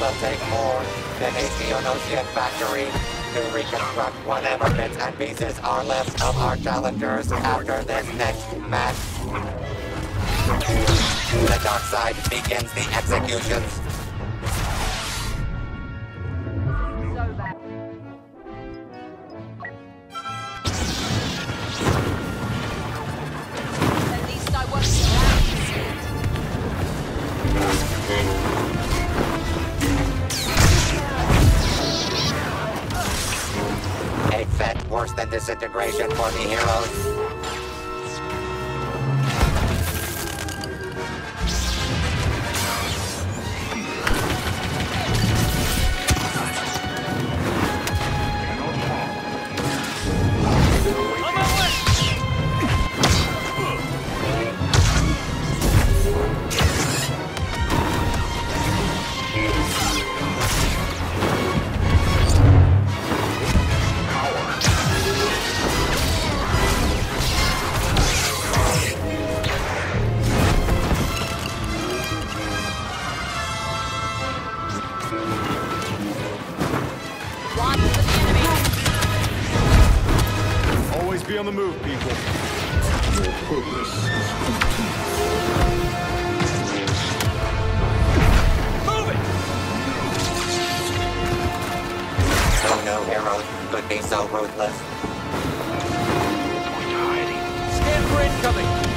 will take more than a Geonosian factory to reconstruct whatever bits and pieces are left of our challengers after this next match. The dark side begins the executions. Disintegration for the heroes. Be on the move, people. No, no heroes could be so ruthless. Scan for incoming!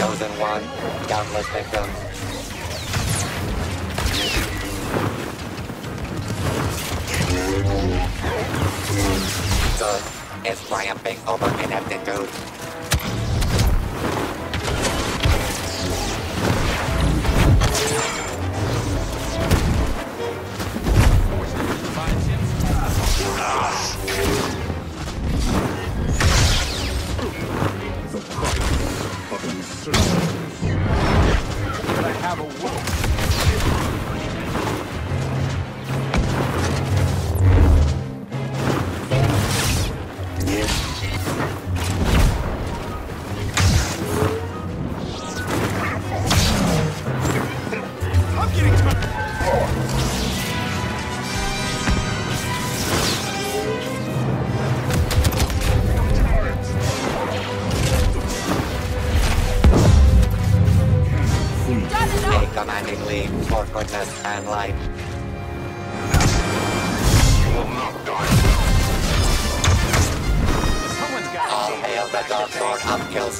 Chosen one, countless victims. Good is triumphing over ineptitude. Lead for goodness and light. You Someone's got All hail the Dark Lord of kill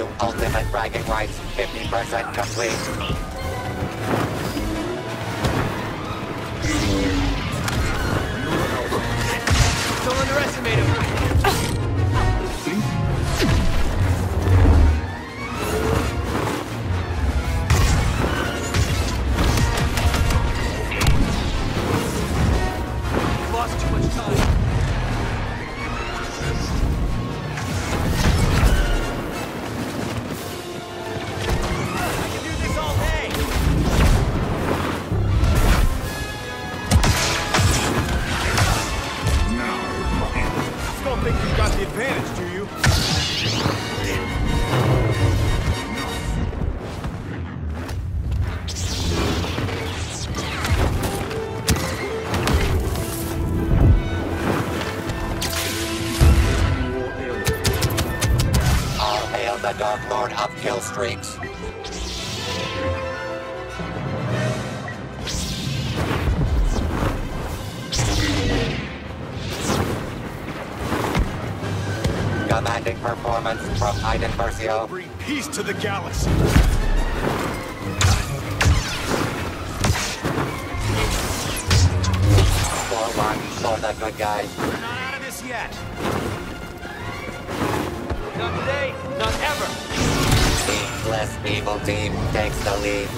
2 ultimate bragging rights, 50% complete. Don't underestimate him. Dark Lord of Kill Streaks. Commanding performance from Iden Versio. Bring peace to the galaxy. Four one for the good guys. We're not out of this yet. Not today, not ever. Team less evil team takes the lead.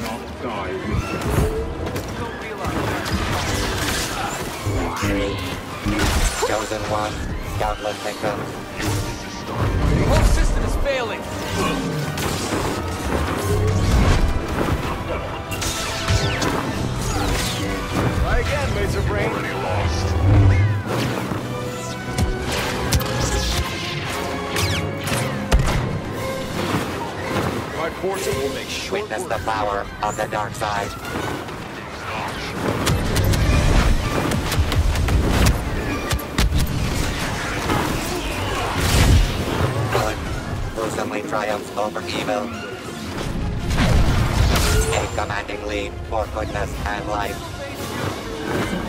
Not dying. Don't realize Chosen one, countless victims. the whole system is failing. Witness the power of the dark side. Good gruesomely triumphs over evil. A commanding lead for goodness and life.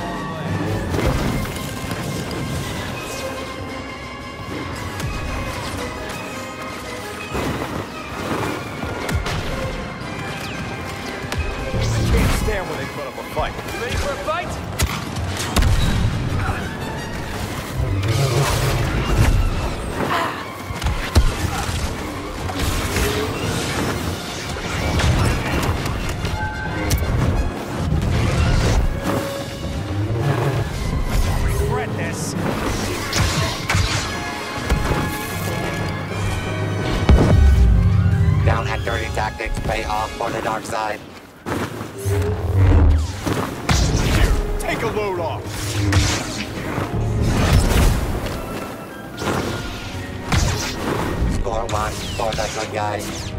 Side. Here, take a load off. Score one for the good guys.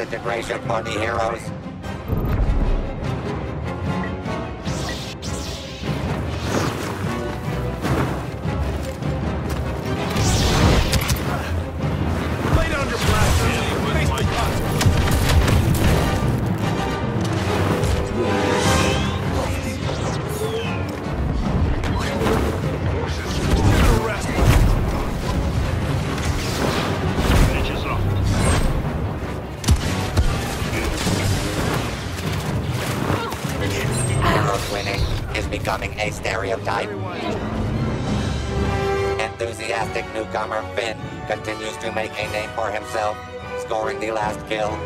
Disintegration the heroes. Becoming a stereotype. Enthusiastic newcomer Finn continues to make a name for himself, scoring the last kill.